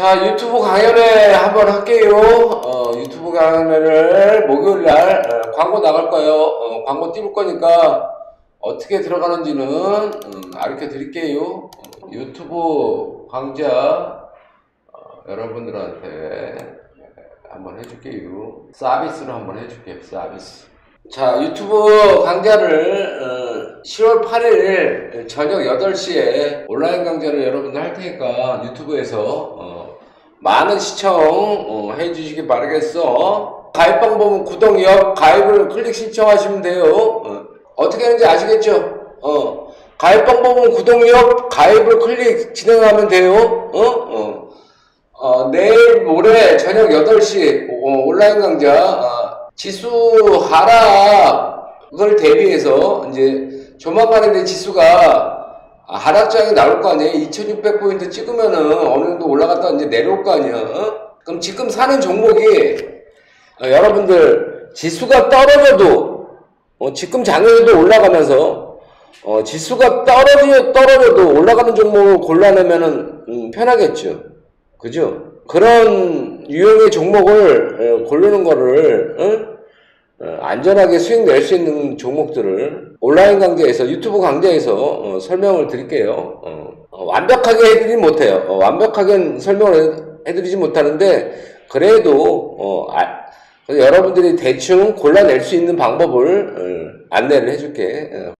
자, 유튜브 강연회 한번 할게요. 어, 유튜브 강연회를 목요일 날 어, 광고 나갈 거예요. 어, 광고 띄울 거니까 어떻게 들어가는지는 음, 알려 드릴게요. 어, 유튜브 강좌 어, 여러분들한테 한번 해줄게요. 서비스로 한번 해줄게요. 서비스. 자, 유튜브 강좌를 어, 10월 8일 저녁 8시에 온라인 강좌를 여러분들 할 테니까 유튜브에서 어, 많은 시청 어, 해주시기 바라겠어. 가입 방법은 구독 옆 가입을 클릭 신청하시면 돼요. 어, 떻게 하는지 아시겠죠? 어, 가입 방법은 구독 옆 가입을 클릭 진행하면 돼요. 어? 어. 어, 내일 모레 저녁 8시 어, 온라인 강좌 어, 지수 하락을 대비해서 이제 조만간에 내 지수가 하락장이 나올 거 아니에요? 2600포인트 찍으면은 어느 정도 올라갔다 이제 내려올 거 아니야? 어? 그럼 지금 사는 종목이 어, 여러분들 지수가 떨어져도 어, 지금 장에도 올라가면서 어, 지수가 떨어져 떨어져도 올라가는 종목을 골라내면은 음, 편하겠죠. 그죠? 그런 유형의 종목을 어, 고르는 거를 어? 어, 안전하게 수익 낼 수 있는 종목들을 온라인 강좌에서 유튜브 강좌에서 어, 설명을 드릴게요. 어, 어, 완벽하게 해드리지 못해요. 어, 완벽하게 설명을 해드리지 못하는데 그래도 어, 아, 여러분들이 대충 골라낼 수 있는 방법을 어, 안내를 해줄게. 어.